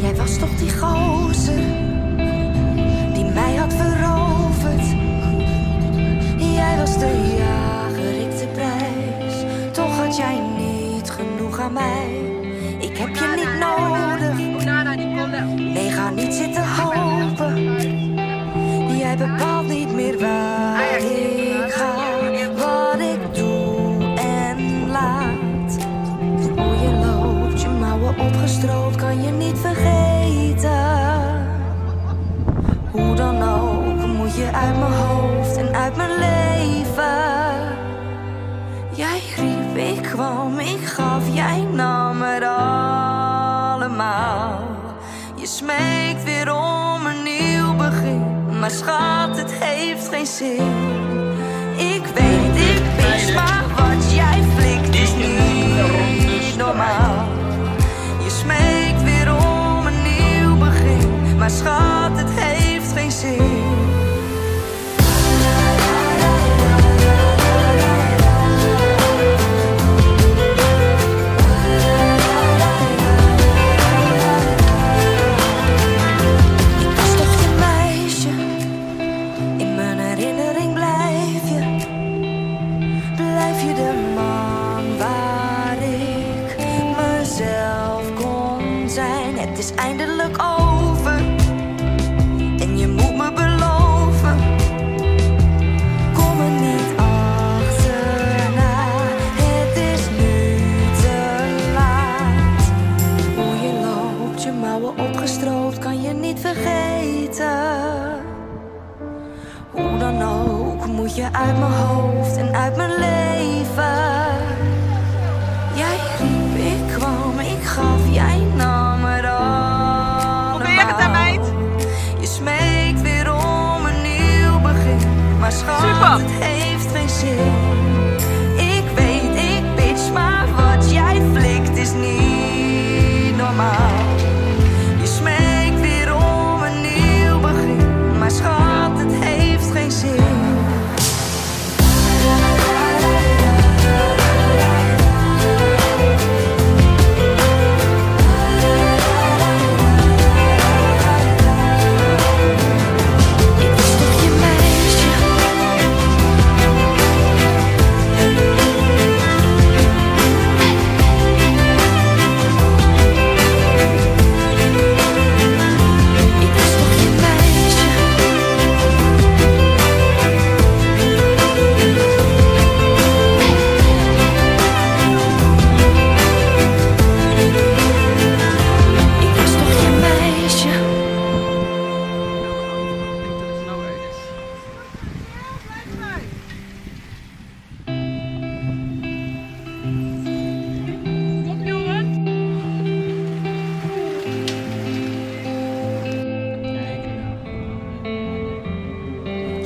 Jij was toch die gozer die mij had veroverd? Jij was de jager, ik de prijs. Toch had jij niet genoeg aan mij. Ik heb je niet nodig. Nee, ga niet zitten hopen. Jij bepaalt niet meer waar. Uit mijn hoofd en uit mijn leven. Jij riep, ik kwam, ik gaf, jij nam het allemaal. Je smeekt weer om een nieuw begin, maar schat, het heeft geen zin. Ik weet, ik wist, maar Het is eindelijk over en je moet me beloven. Kom er niet achterna, het is nu te laat. Hoe je loopt, je mouwen opgestroopt, kan je niet vergeten. Hoe dan ook, moet je uit mijn hoofd en uit mijn leven. Jij riep, ik kwam, ik gaf, jij Super.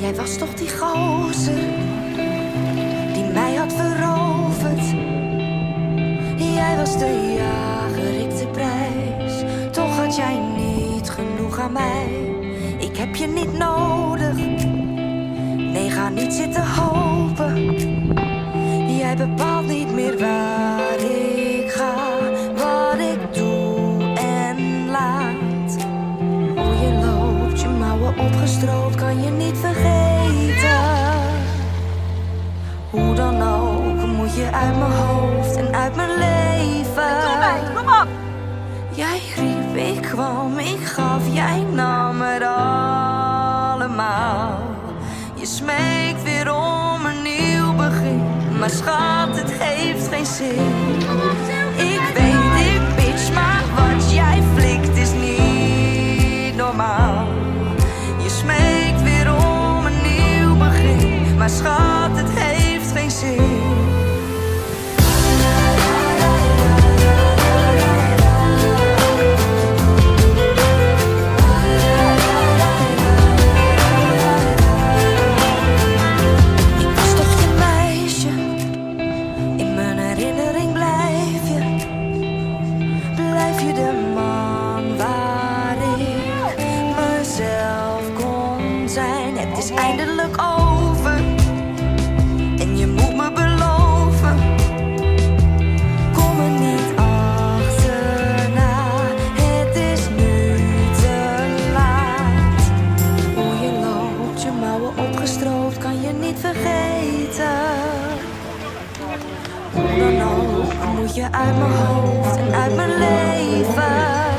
Jij was toch die gozer die mij had veroverd. Jij was de jager, ik de prijs. Toch had jij niet genoeg aan mij. Ik heb je niet nodig. Nee, ga niet zitten hopen. Jij bepaalt niet meer waar je uit mijn hoofd en uit mijn leven. Kom op. Jij riep, ik kwam, ik gaf, jij nam het allemaal. Je smeekt weer om een nieuw begin, maar schat, het heeft geen zin. is eindelijk over. En je moet me beloven. Kom er niet achterna, het is nu te laat. Hoe je loopt, je mouwen opgestroopt, kan je niet vergeten. Hoe dan ook, moet je uit mijn hoofd en uit mijn leven.